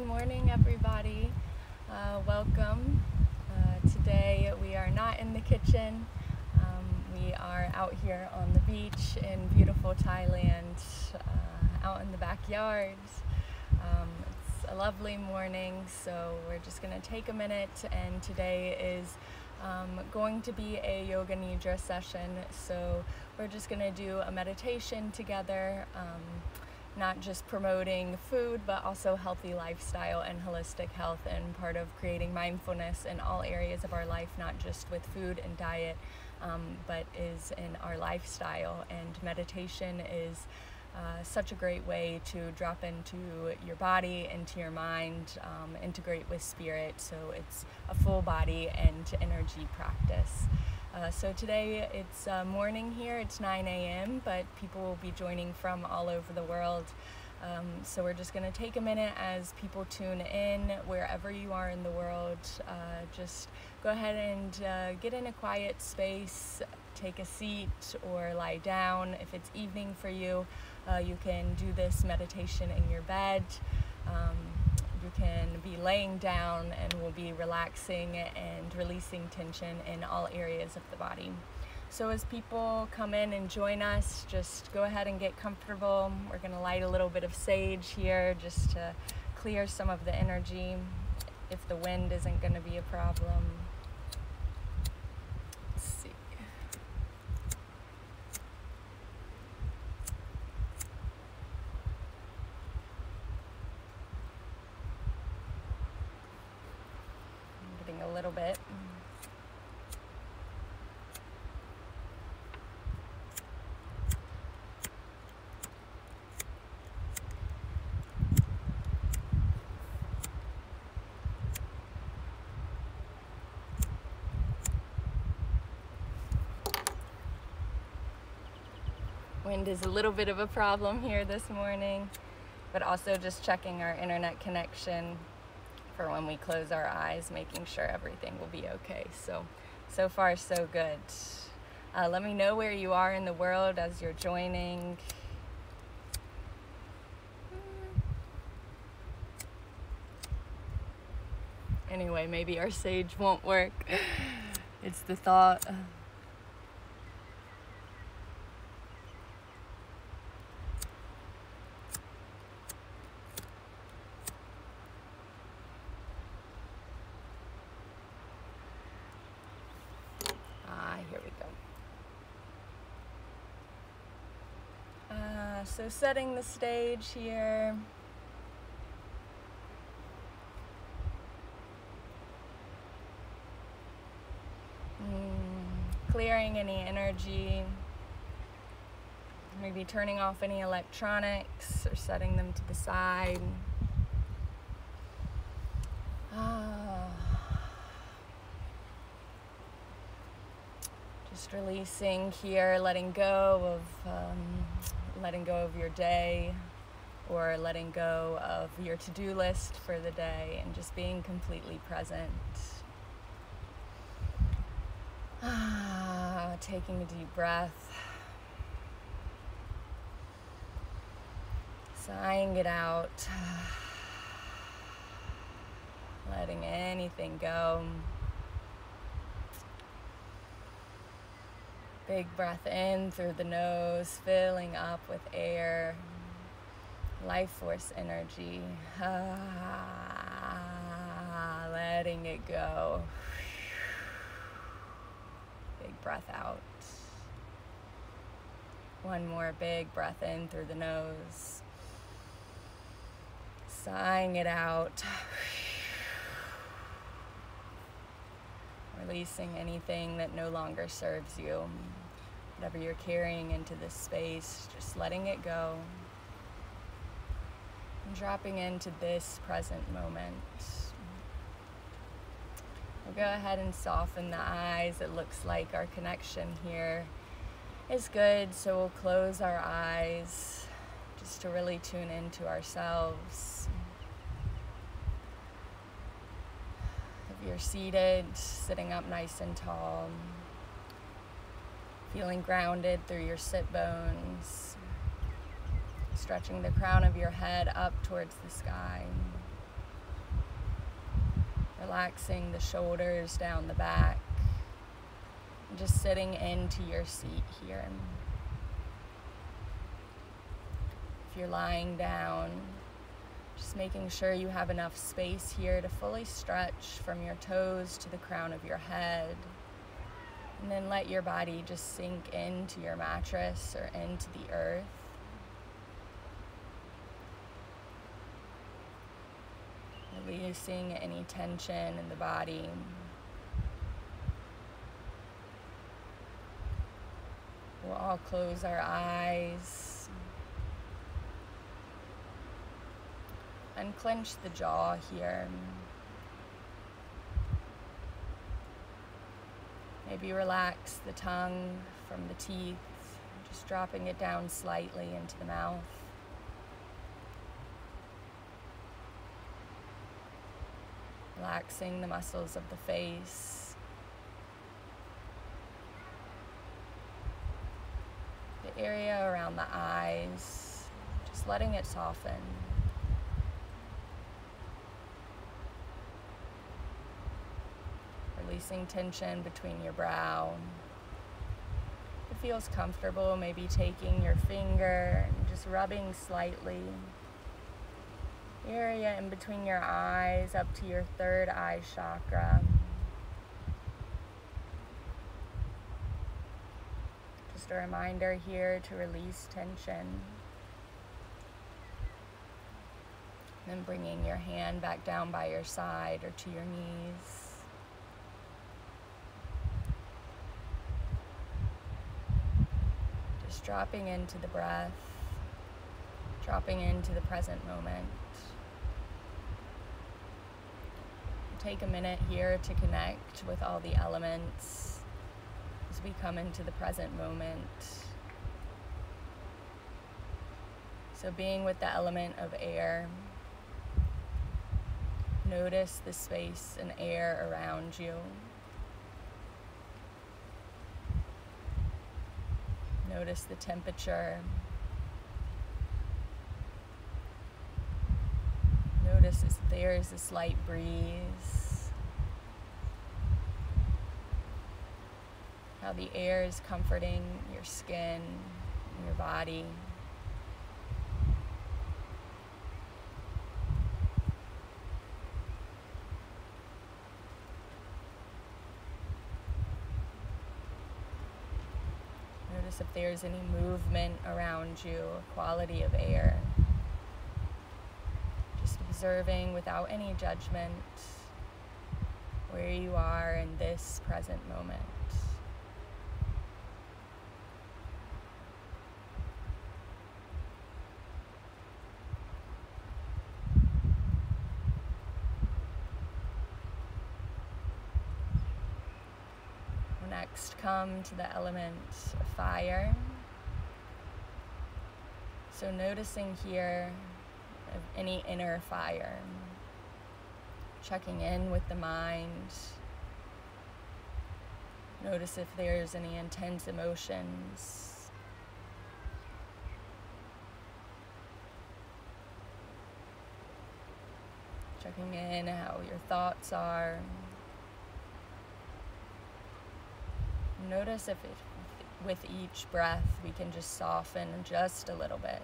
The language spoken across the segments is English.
Good morning, everybody. Uh, welcome. Uh, today we are not in the kitchen. Um, we are out here on the beach in beautiful Thailand, uh, out in the backyard. Um, it's a lovely morning, so we're just going to take a minute, and today is um, going to be a yoga nidra session. So we're just going to do a meditation together. Um, not just promoting food, but also healthy lifestyle and holistic health, and part of creating mindfulness in all areas of our life, not just with food and diet, um, but is in our lifestyle. And meditation is uh, such a great way to drop into your body, into your mind, um, integrate with spirit. So it's a full body and energy practice. Uh, so today it's uh, morning here, it's 9 a.m., but people will be joining from all over the world. Um, so we're just going to take a minute as people tune in wherever you are in the world. Uh, just go ahead and uh, get in a quiet space, take a seat or lie down. If it's evening for you, uh, you can do this meditation in your bed. Um, can be laying down and we'll be relaxing and releasing tension in all areas of the body. So as people come in and join us, just go ahead and get comfortable. We're going to light a little bit of sage here just to clear some of the energy if the wind isn't going to be a problem. little bit. Wind is a little bit of a problem here this morning, but also just checking our internet connection for when we close our eyes, making sure everything will be okay. So, so far so good. Uh, let me know where you are in the world as you're joining. Anyway, maybe our sage won't work. It's the thought. So setting the stage here. Mm, clearing any energy. Maybe turning off any electronics or setting them to the side. Ah. Just releasing here, letting go of um, letting go of your day or letting go of your to do list for the day and just being completely present. Taking a deep breath. Sighing it out. Letting anything go. Big breath in through the nose, filling up with air, life force energy. Ah, letting it go. Big breath out. One more big breath in through the nose. Sighing it out. Releasing anything that no longer serves you whatever you're carrying into this space, just letting it go and dropping into this present moment. We'll go ahead and soften the eyes. It looks like our connection here is good, so we'll close our eyes just to really tune into ourselves. If you're seated, sitting up nice and tall feeling grounded through your sit bones, stretching the crown of your head up towards the sky. Relaxing the shoulders down the back. Just sitting into your seat here. If you're lying down, just making sure you have enough space here to fully stretch from your toes to the crown of your head. And then let your body just sink into your mattress or into the earth. Releasing any tension in the body. We'll all close our eyes. Unclench the jaw here. Maybe relax the tongue from the teeth, just dropping it down slightly into the mouth. Relaxing the muscles of the face. The area around the eyes, just letting it soften. Releasing tension between your brow. It feels comfortable, maybe taking your finger and just rubbing slightly. The Area in between your eyes up to your third eye chakra. Just a reminder here to release tension. Then bringing your hand back down by your side or to your knees. Dropping into the breath, dropping into the present moment. Take a minute here to connect with all the elements as we come into the present moment. So, being with the element of air, notice the space and air around you. Notice the temperature. Notice there is a slight breeze. How the air is comforting your skin and your body. If there's any movement around you, quality of air. Just observing without any judgment where you are in this present moment. next come to the element fire. So, noticing here any inner fire, checking in with the mind. Notice if there's any intense emotions. Checking in how your thoughts are. Notice if it, with each breath we can just soften just a little bit.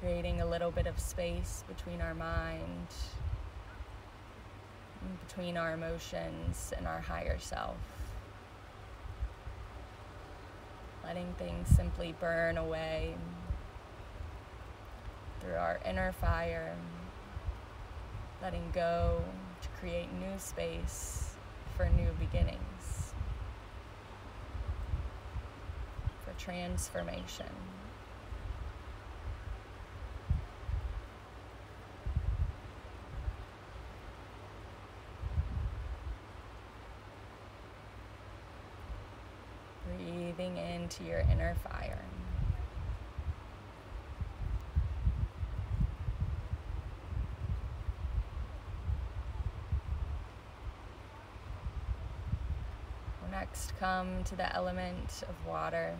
Creating a little bit of space between our mind, between our emotions and our higher self. Letting things simply burn away through our inner fire, letting go to create new space for new beginnings, for transformation. Breathing into your inner fire. Next come to the element of water,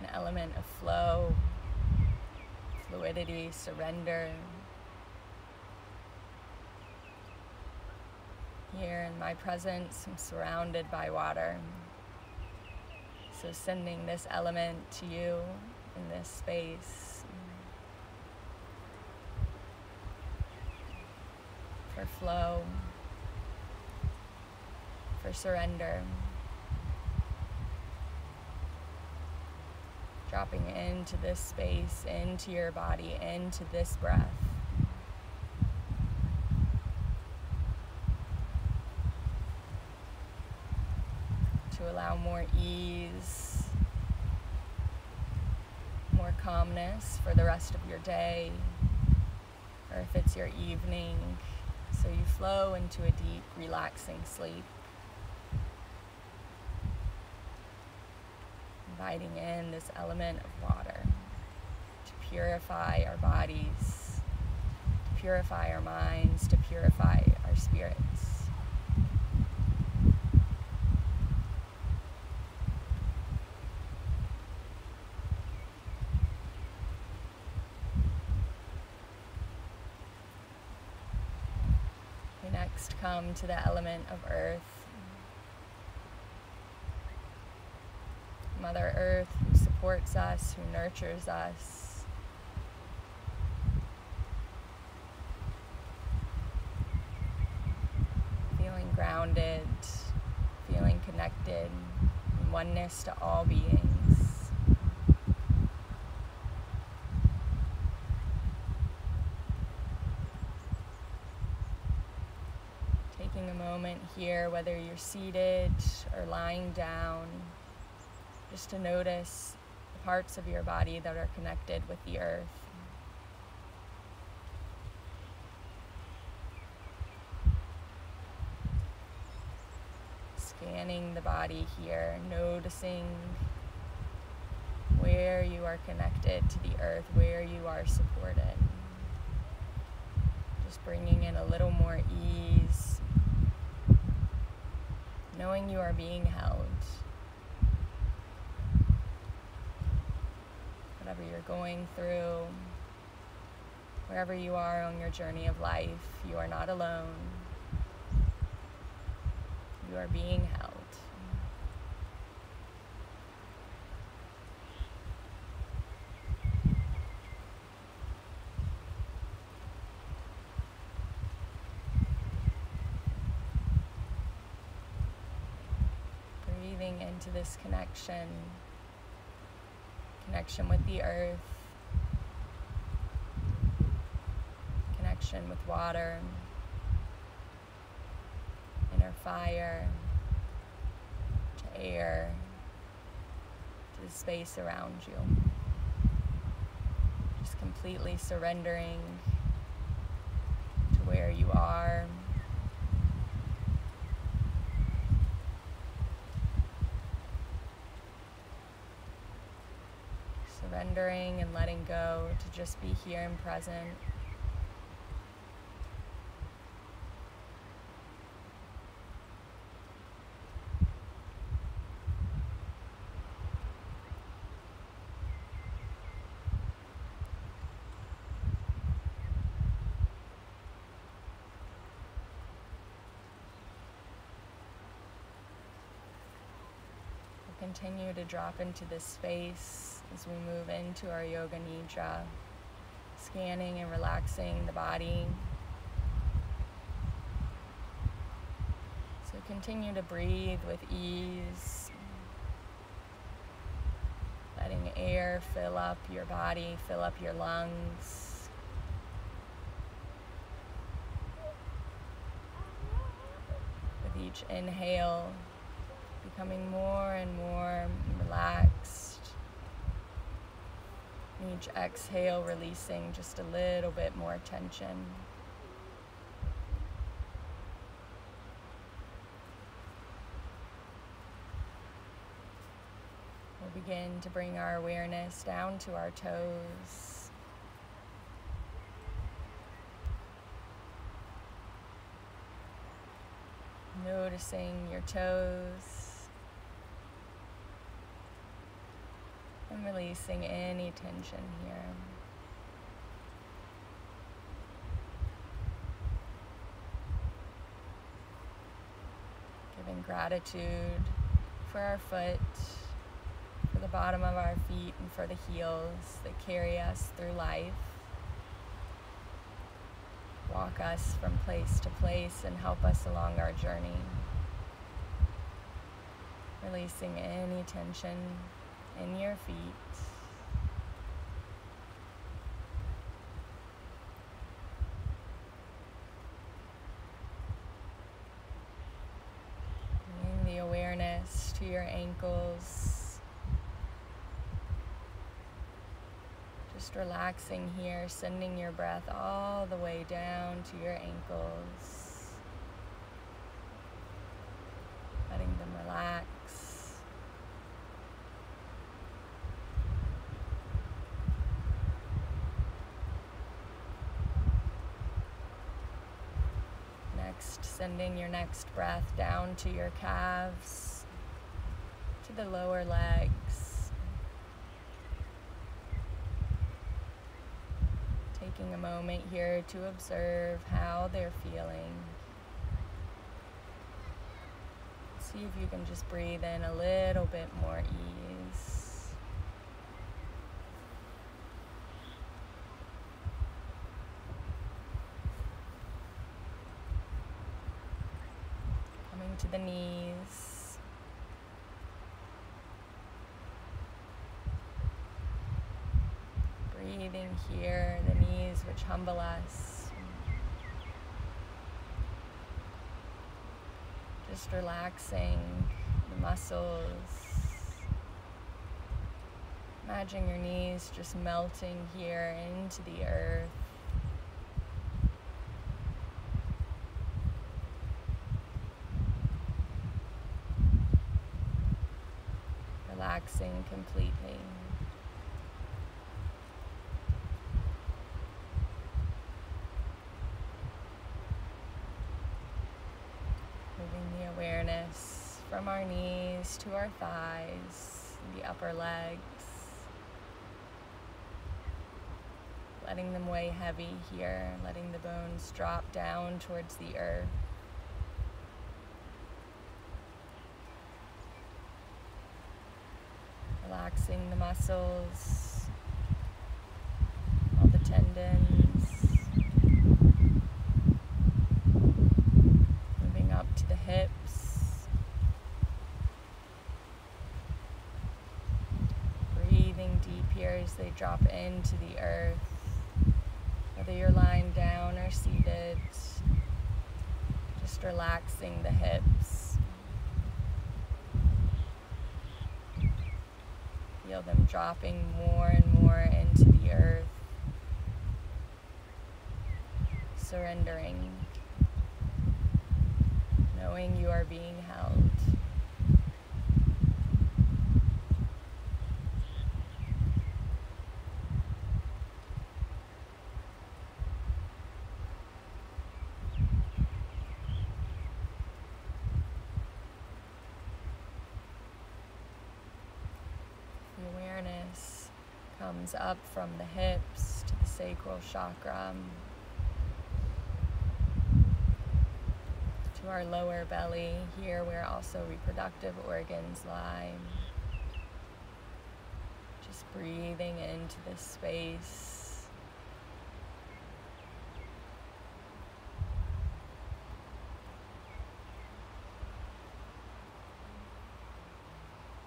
an element of flow, fluidity, surrender. Here in my presence, I'm surrounded by water. So, sending this element to you in this space for flow, for surrender. Dropping into this space, into your body, into this breath. To allow more ease, more calmness for the rest of your day, or if it's your evening, so you flow into a deep, relaxing sleep. Inviting in this element of water to purify our bodies, to purify our minds, to purify our spirits. We next come to the element of earth. Mother Earth who supports us, who nurtures us. Feeling grounded, feeling connected, in oneness to all beings. Taking a moment here, whether you're seated or lying down just to notice the parts of your body that are connected with the earth. Scanning the body here, noticing where you are connected to the earth, where you are supported. Just bringing in a little more ease, knowing you are being held. Whatever you're going through, wherever you are on your journey of life, you are not alone. You are being held. Breathing into this connection connection with the earth, connection with water, inner fire, to air, to the space around you. Just completely surrendering to where you are. Surrendering and letting go to just be here and present. continue to drop into this space as we move into our Yoga Nidra, scanning and relaxing the body. So continue to breathe with ease, letting air fill up your body, fill up your lungs. With each inhale, becoming more and more relaxed each exhale, releasing just a little bit more tension. We'll begin to bring our awareness down to our toes. Noticing your toes. Releasing any tension here. Giving gratitude for our foot, for the bottom of our feet, and for the heels that carry us through life, walk us from place to place, and help us along our journey. Releasing any tension in your feet. Bring the awareness to your ankles. Just relaxing here, sending your breath all the way down to your ankles. Letting them relax. Next, sending your next breath down to your calves, to the lower legs. Taking a moment here to observe how they're feeling. See if you can just breathe in a little bit more ease. Coming to the knees. Breathing here, the knees which humble us. Just relaxing the muscles. Imagine your knees just melting here into the earth. Relaxing completely. Moving the awareness from our thighs, the upper legs. Letting them weigh heavy here, letting the bones drop down towards the earth. Relaxing the muscles, all the tendons. Moving up to the hips. As they drop into the earth. Whether you're lying down or seated, just relaxing the hips. Feel them dropping more and more into the earth. Surrendering knowing you are being held. The awareness up from the hips to the sacral chakra. Um, to our lower belly, here where also reproductive organs lie. Just breathing into this space.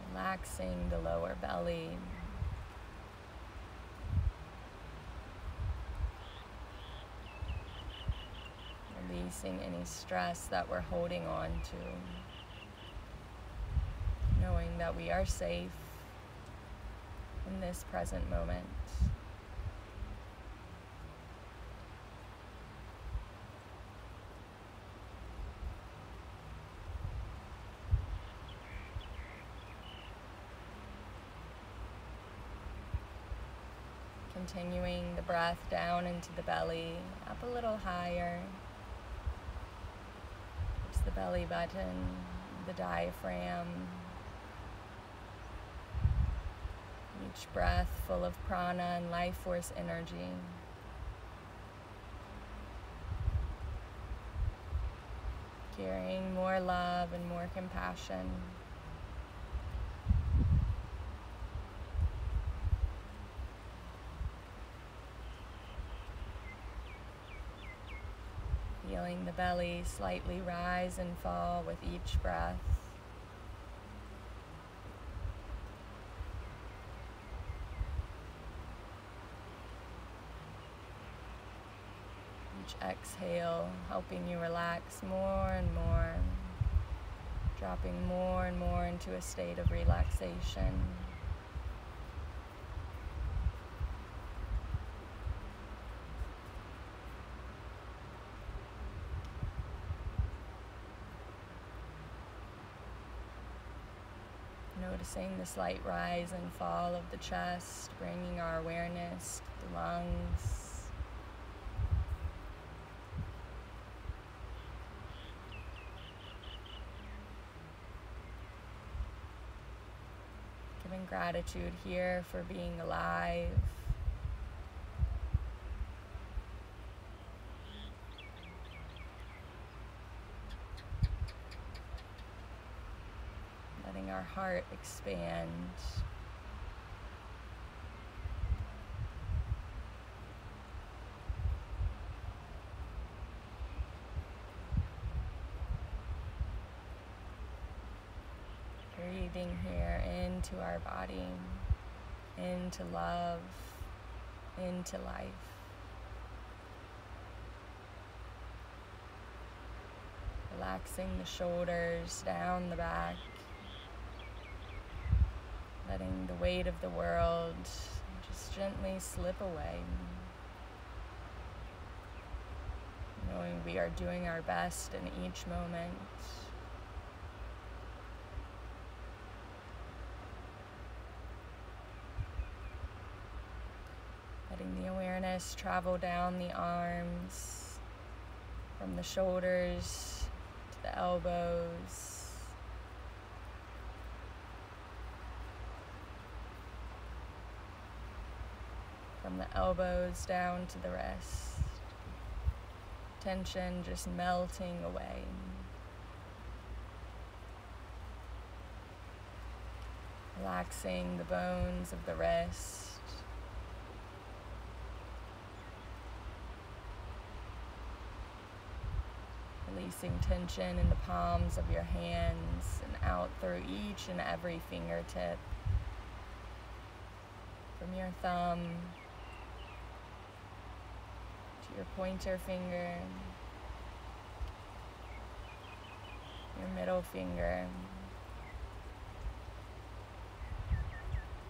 Relaxing the lower belly. Releasing any stress that we're holding on to. Knowing that we are safe in this present moment. Continuing the breath down into the belly, up a little higher the belly button, the diaphragm. Each breath full of prana and life force energy. carrying more love and more compassion. Feeling the belly slightly rise and fall with each breath. Each exhale helping you relax more and more, dropping more and more into a state of relaxation. Noticing the slight rise and fall of the chest, bringing our awareness to the lungs. Giving gratitude here for being alive. letting our heart expand. Breathing here into our body, into love, into life. Relaxing the shoulders, down the back letting the weight of the world just gently slip away. Knowing we are doing our best in each moment. Letting the awareness travel down the arms, from the shoulders to the elbows. From the elbows down to the wrist. Tension just melting away. Relaxing the bones of the wrist. Releasing tension in the palms of your hands and out through each and every fingertip. From your thumb your pointer finger, your middle finger,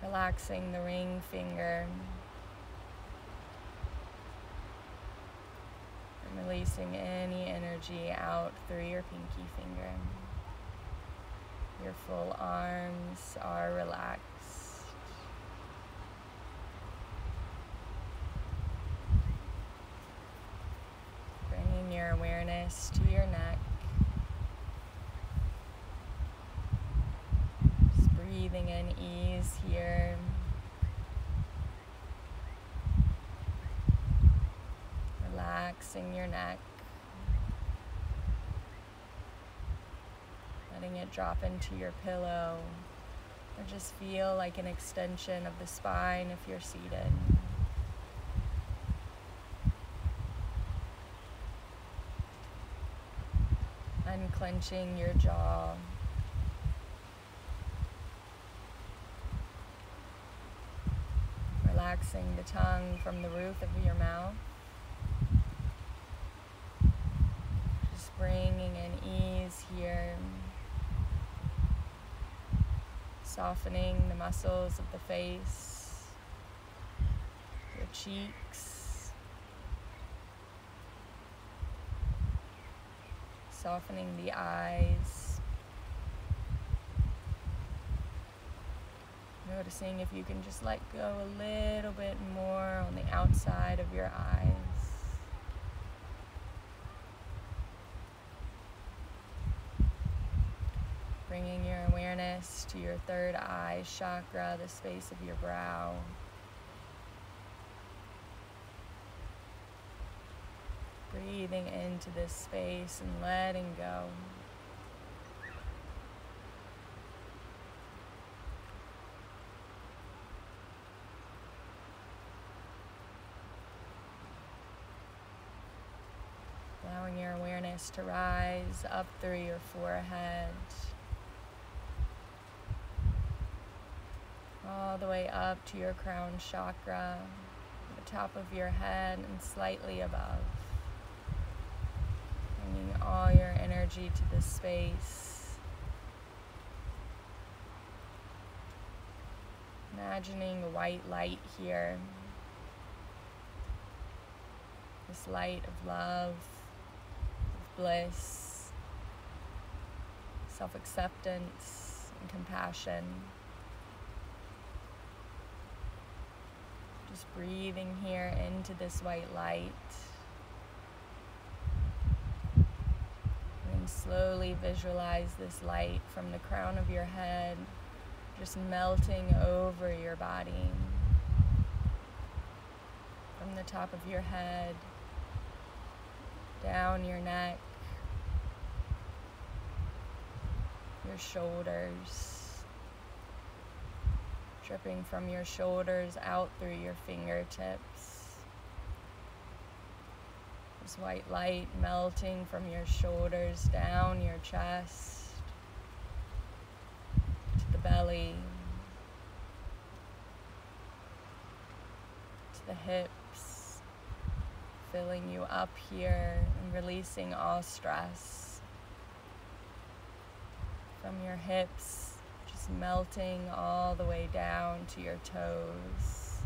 relaxing the ring finger, and releasing any energy out through your pinky finger. Your full arms are relaxed. your to your neck. Just breathing in ease here. Relaxing your neck. Letting it drop into your pillow. Or just feel like an extension of the spine if you're seated. Unclenching your jaw. Relaxing the tongue from the roof of your mouth. Just bringing in ease here. Softening the muscles of the face, your cheeks. Softening the eyes. Noticing if you can just let go a little bit more on the outside of your eyes. Bringing your awareness to your third eye chakra, the space of your brow. Breathing into this space and letting go. Allowing your awareness to rise up through your forehead, all the way up to your crown chakra, the top of your head, and slightly above. All your energy to this space. Imagining white light here. This light of love, of bliss, self acceptance, and compassion. Just breathing here into this white light. Slowly visualize this light from the crown of your head, just melting over your body. From the top of your head, down your neck, your shoulders dripping from your shoulders out through your fingertips. This white light melting from your shoulders down your chest to the belly, to the hips, filling you up here and releasing all stress from your hips just melting all the way down to your toes,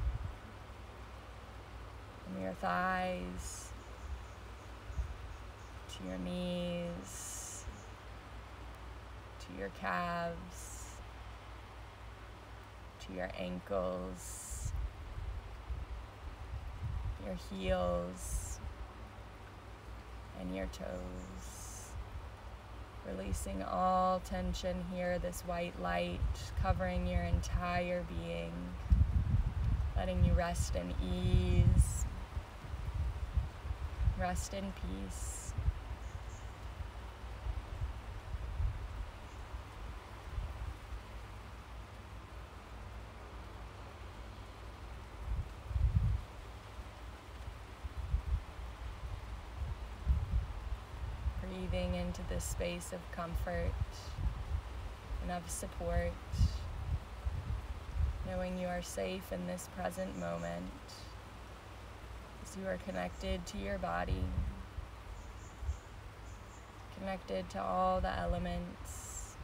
from your thighs to your knees, to your calves, to your ankles, your heels, and your toes. Releasing all tension here, this white light covering your entire being, letting you rest in ease, rest in peace. breathing into this space of comfort and of support, knowing you are safe in this present moment as you are connected to your body, connected to all the elements,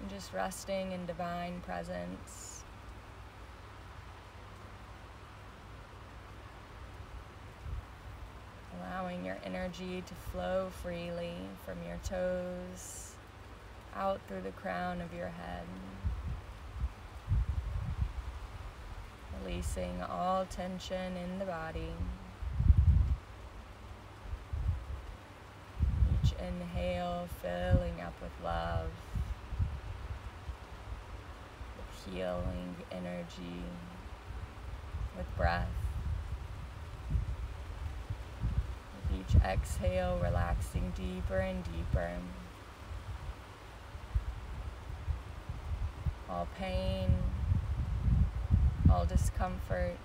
and just resting in divine presence. allowing your energy to flow freely from your toes out through the crown of your head. Releasing all tension in the body. Each inhale filling up with love, with healing energy, with breath. Each exhale, relaxing deeper and deeper. All pain, all discomfort,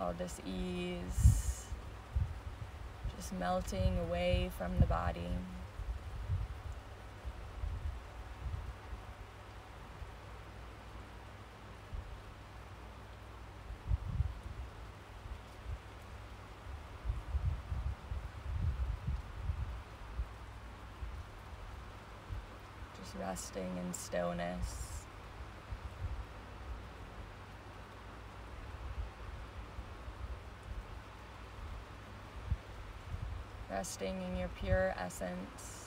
all dis-ease, just melting away from the body. Resting in stillness. Resting in your pure essence.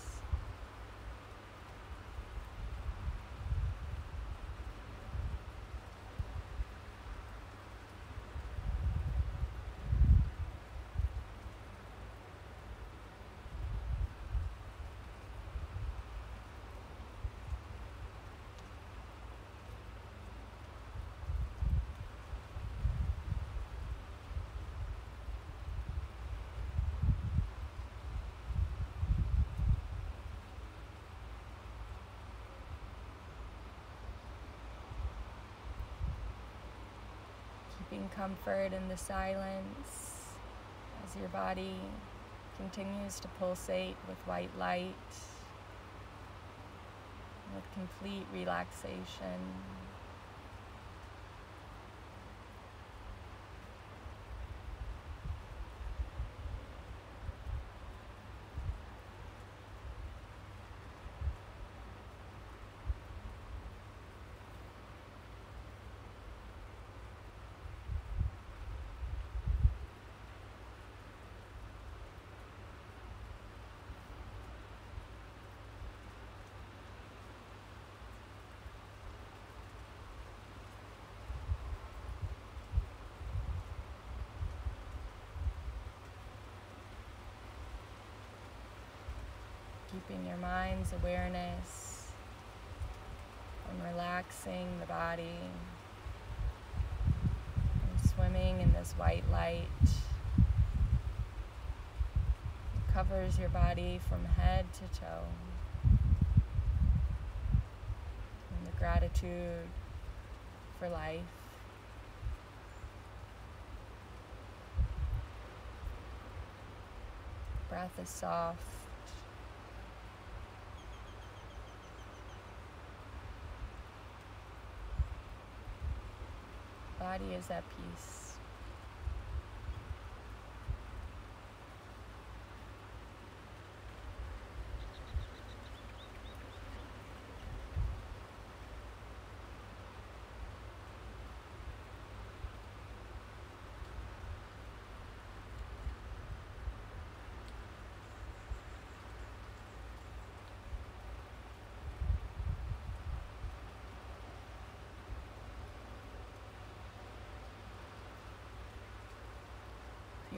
Comfort in the silence as your body continues to pulsate with white light, with complete relaxation. Keeping your mind's awareness on relaxing the body and swimming in this white light. It covers your body from head to toe. And the gratitude for life. Breath is soft. Body is at peace.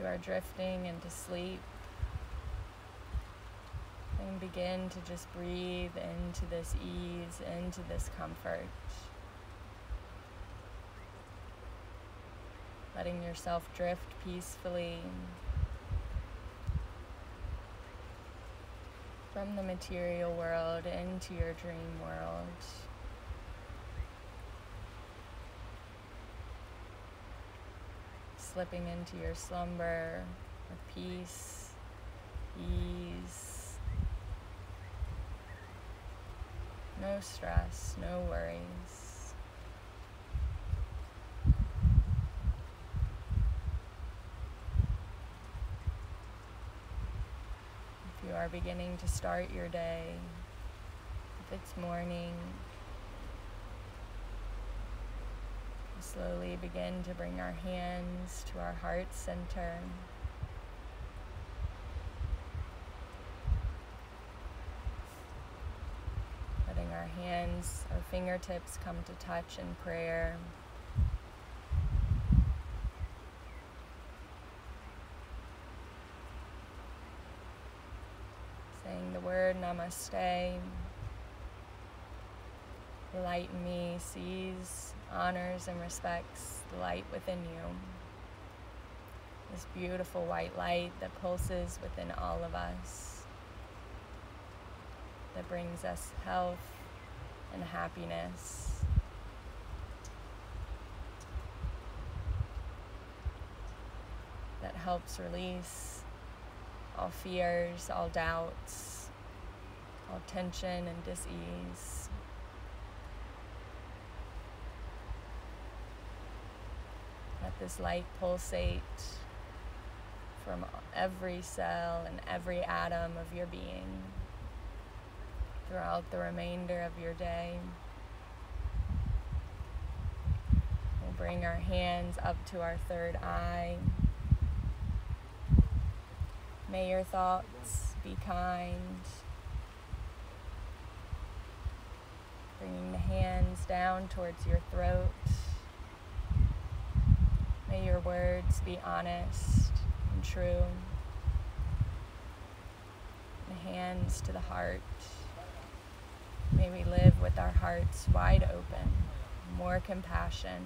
You are drifting into sleep. And begin to just breathe into this ease, into this comfort. Letting yourself drift peacefully from the material world into your dream world. Slipping into your slumber with peace, ease, no stress, no worries. If you are beginning to start your day, if it's morning, slowly begin to bring our hands to our heart center. Letting our hands, our fingertips come to touch in prayer. Saying the word namaste. Light in me sees honors and respects the light within you. This beautiful white light that pulses within all of us, that brings us health and happiness. That helps release all fears, all doubts, all tension and dis-ease. This light pulsate from every cell and every atom of your being throughout the remainder of your day. We'll bring our hands up to our third eye. May your thoughts be kind. Bringing the hands down towards your throat. May your words be honest and true. The hands to the heart. May we live with our hearts wide open, more compassion,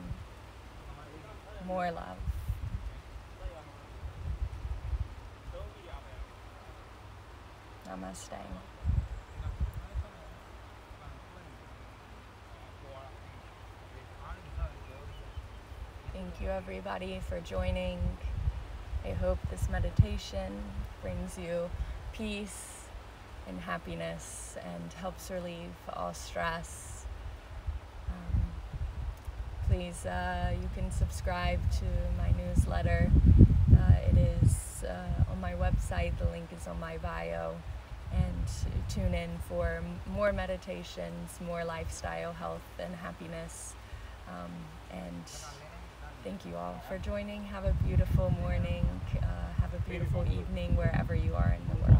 more love. Namaste. Thank you, everybody, for joining. I hope this meditation brings you peace and happiness and helps relieve all stress. Um, please, uh, you can subscribe to my newsletter. Uh, it is uh, on my website, the link is on my bio. And tune in for more meditations, more lifestyle, health, and happiness. Um, and thank you all for joining. Have a beautiful morning. Uh, have a beautiful evening wherever you are in the world.